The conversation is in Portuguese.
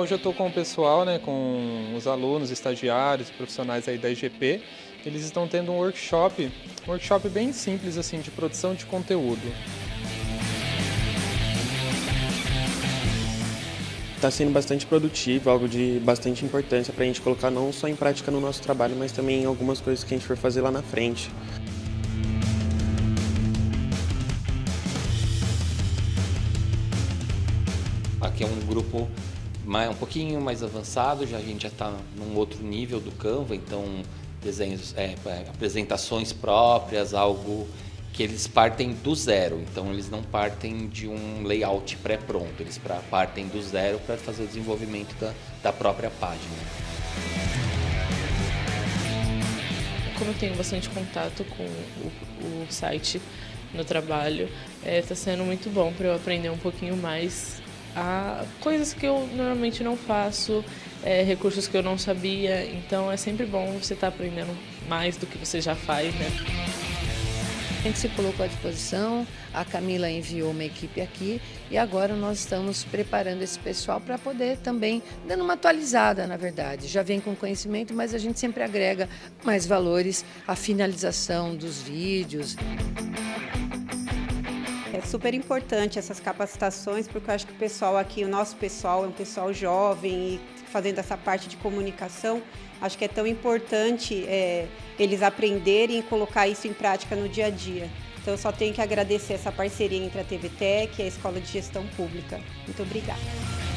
Hoje eu estou com o pessoal, né, com os alunos, estagiários, profissionais aí da IGP. Eles estão tendo um workshop, um workshop bem simples assim de produção de conteúdo. Está sendo bastante produtivo, algo de bastante importância para a gente colocar não só em prática no nosso trabalho, mas também em algumas coisas que a gente for fazer lá na frente. Aqui é um grupo um pouquinho mais avançado, já a gente já está num outro nível do Canva, então desenhos, é, é apresentações próprias, algo que eles partem do zero, então eles não partem de um layout pré-pronto, eles pra, partem do zero para fazer o desenvolvimento da, da própria página. Como eu tenho bastante contato com o, o site no trabalho, está é, tá sendo muito bom para eu aprender um pouquinho mais a coisas que eu normalmente não faço, é, recursos que eu não sabia, então é sempre bom você estar tá aprendendo mais do que você já faz, né? A gente se colocou à disposição, a Camila enviou uma equipe aqui e agora nós estamos preparando esse pessoal para poder também, dando uma atualizada, na verdade. Já vem com conhecimento, mas a gente sempre agrega mais valores à finalização dos vídeos. É super importante essas capacitações, porque eu acho que o pessoal aqui, o nosso pessoal, é um pessoal jovem e fazendo essa parte de comunicação, acho que é tão importante é, eles aprenderem e colocar isso em prática no dia a dia. Então, eu só tenho que agradecer essa parceria entre a TVTEC e a Escola de Gestão Pública. Muito obrigada.